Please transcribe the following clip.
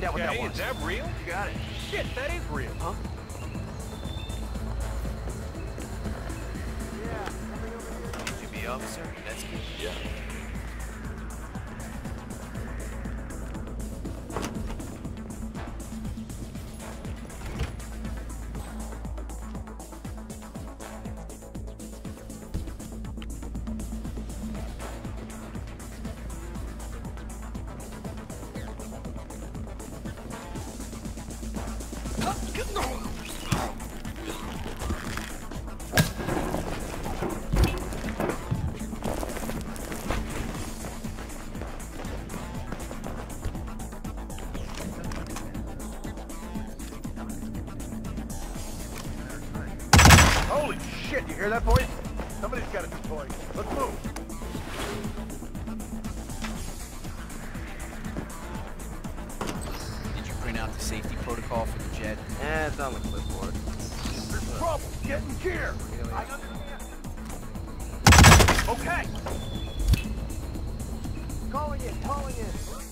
find out what that was. is that real? You got it. Shit, that is real. Huh? You be officer? That's good. Yeah. Holy shit, you hear that, boys? Somebody's got a toy. Let's move. Out the safety protocol for the jet? Eh, it's on the clipboard. There's trouble. Get in gear. I understand. Okay. Calling in, calling in.